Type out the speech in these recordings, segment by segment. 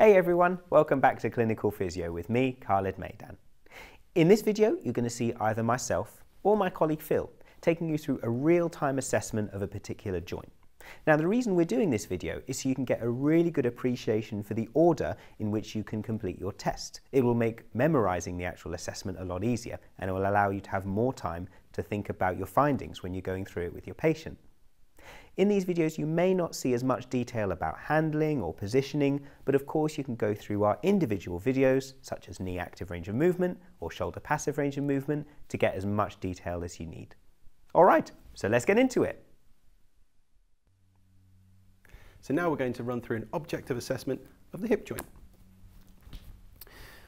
Hey everyone, welcome back to Clinical Physio with me, Khalid Maidan. In this video, you're going to see either myself or my colleague Phil taking you through a real-time assessment of a particular joint. Now the reason we're doing this video is so you can get a really good appreciation for the order in which you can complete your test. It will make memorizing the actual assessment a lot easier and it will allow you to have more time to think about your findings when you're going through it with your patient. In these videos you may not see as much detail about handling or positioning, but of course you can go through our individual videos, such as knee active range of movement or shoulder passive range of movement, to get as much detail as you need. Alright, so let's get into it. So now we're going to run through an objective assessment of the hip joint.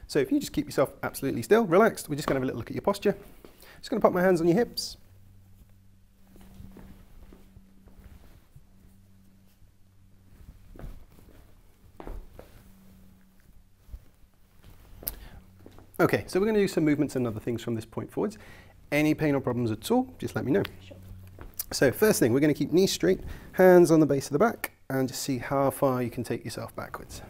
So if you just keep yourself absolutely still, relaxed, we're just going to have a little look at your posture. Just going to put my hands on your hips, Okay, so we're going to do some movements and other things from this point forwards. Any pain or problems at all, just let me know. Sure. So first thing, we're going to keep knees straight, hands on the base of the back, and just see how far you can take yourself backwards.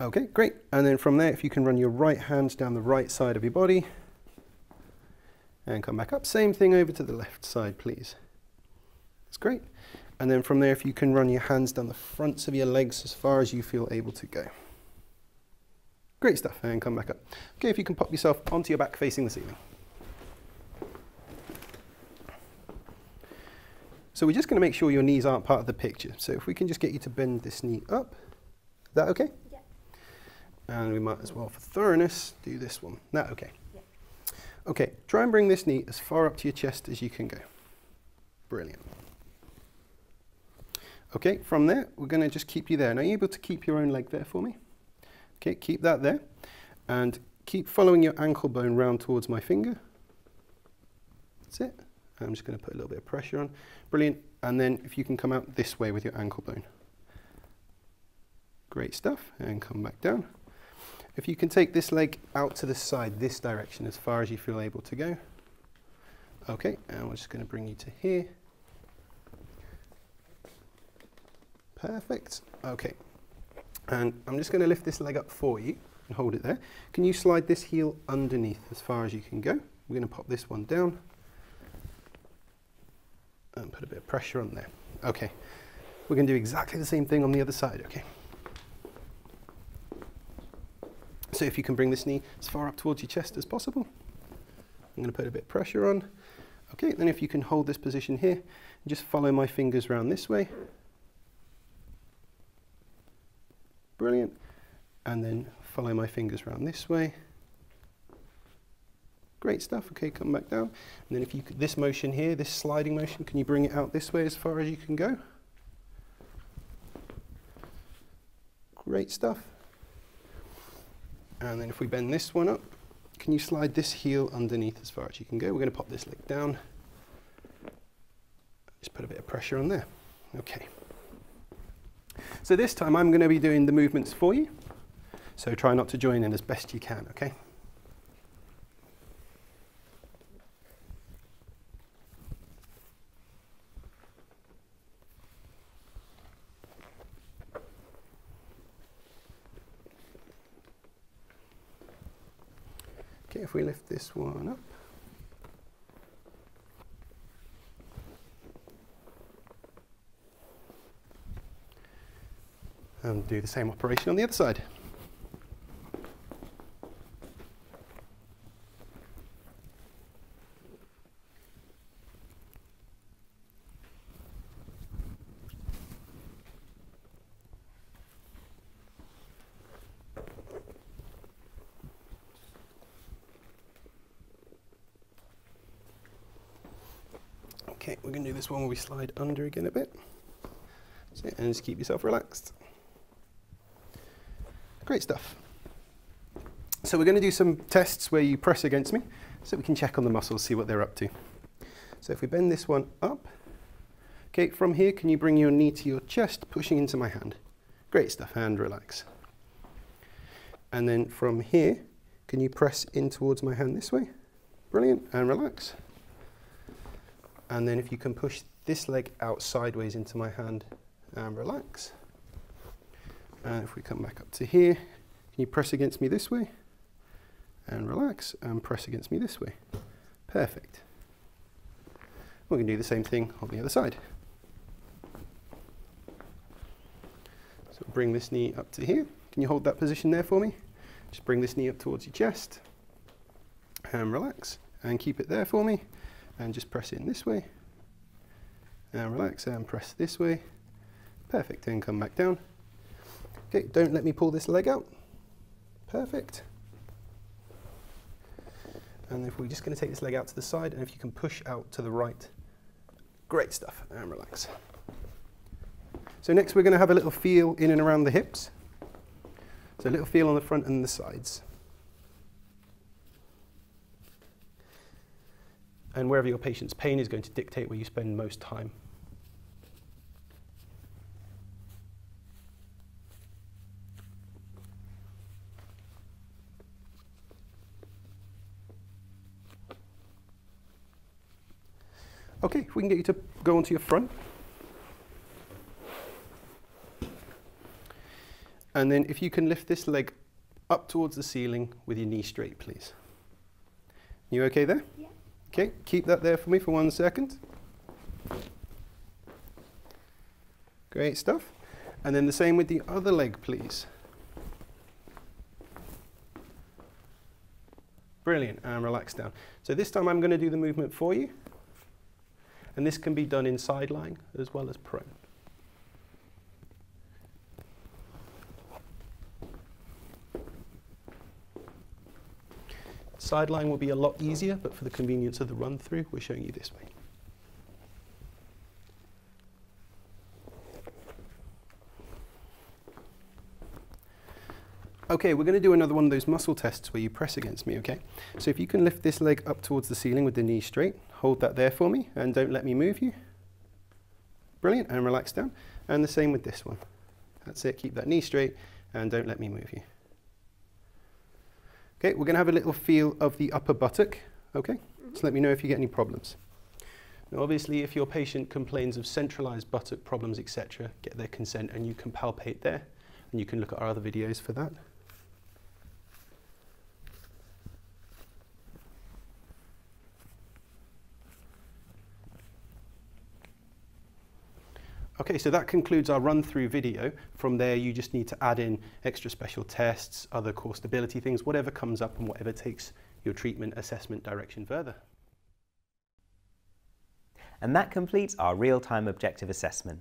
Okay, great. And then from there, if you can run your right hand down the right side of your body, and come back up. Same thing over to the left side, please. That's great. And then from there, if you can run your hands down the fronts of your legs as far as you feel able to go. Great stuff, and come back up. Okay, if you can pop yourself onto your back facing the ceiling. So we're just going to make sure your knees aren't part of the picture. So if we can just get you to bend this knee up. Is that okay? Yeah. And we might as well, for thoroughness, do this one. That okay? Yeah. Okay, try and bring this knee as far up to your chest as you can go. Brilliant. Okay, from there, we're going to just keep you there. Now, are you able to keep your own leg there for me? Okay, keep that there. And keep following your ankle bone round towards my finger. That's it. I'm just going to put a little bit of pressure on. Brilliant. And then if you can come out this way with your ankle bone. Great stuff. And come back down. If you can take this leg out to the side, this direction, as far as you feel able to go. Okay, and we're just going to bring you to here. Perfect. Okay, and I'm just going to lift this leg up for you and hold it there. Can you slide this heel underneath as far as you can go? We're going to pop this one down and put a bit of pressure on there. Okay, we're going to do exactly the same thing on the other side, okay? So if you can bring this knee as far up towards your chest as possible. I'm going to put a bit of pressure on. Okay, then if you can hold this position here, just follow my fingers around this way. Brilliant. And then follow my fingers around this way. Great stuff. Okay, come back down. And then if you could, this motion here, this sliding motion, can you bring it out this way as far as you can go? Great stuff. And then if we bend this one up, can you slide this heel underneath as far as you can go? We're going to pop this leg down. Just put a bit of pressure on there. Okay. So this time I'm going to be doing the movements for you. So try not to join in as best you can, okay? Okay, if we lift this one up. And do the same operation on the other side. Okay, we're going to do this one where we slide under again a bit. and just keep yourself relaxed. Great stuff. So we're going to do some tests where you press against me so we can check on the muscles, see what they're up to. So if we bend this one up, okay, from here, can you bring your knee to your chest, pushing into my hand? Great stuff, and relax. And then from here, can you press in towards my hand this way? Brilliant, and relax. And then if you can push this leg out sideways into my hand and relax And if we come back up to here, can you press against me this way? And relax, and press against me this way. Perfect. Going to do the same thing on the other side. So bring this knee up to here. Can you hold that position there for me? Just bring this knee up towards your chest. And relax. And keep it there for me. And just press in this way. And relax and press this way. Perfect. And come back down. Okay, don't let me pull this leg out. Perfect. And if we're just going to take this leg out to the side, and if you can push out to the right, great stuff, and relax. So next we're going to have a little feel in and around the hips. So a little feel on the front and the sides. And wherever your patient's pain is going to dictate where you spend most time. Okay, if we can get you to go onto your front. And then if you can lift this leg up towards the ceiling with your knee straight, please. You okay there? Yeah. Okay, keep that there for me for one second. Great stuff. And then the same with the other leg, please. Brilliant, and relax down. So this time I'm going to do the movement for you. And this can be done in side lying as well as prone. Side lying will be a lot easier, but for the convenience of the run through, we're showing you this way. Okay, we're going to do another one of those muscle tests where you press against me, okay? So if you can lift this leg up towards the ceiling with the knee straight, hold that there for me, and don't let me move you. Brilliant, and relax down. And the same with this one. That's it, keep that knee straight, and don't let me move you. Okay, we're going to have a little feel of the upper buttock, okay? Mm -hmm. So let me know if you get any problems. Now obviously if your patient complains of centralized buttock problems, etc., get their consent and you can palpate there, and you can look at our other videos for that. Okay, so that concludes our run-through video. From there, you just need to add in extra special tests, other core stability things, whatever comes up and whatever takes your treatment assessment direction further. And that completes our real-time objective assessment.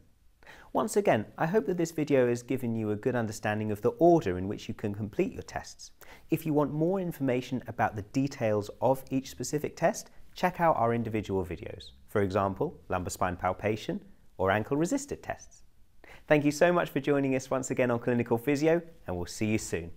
Once again, I hope that this video has given you a good understanding of the order in which you can complete your tests. If you want more information about the details of each specific test, check out our individual videos. For example, lumbar spine palpation, or ankle resisted tests. Thank you so much for joining us once again on Clinical Physio, and we'll see you soon.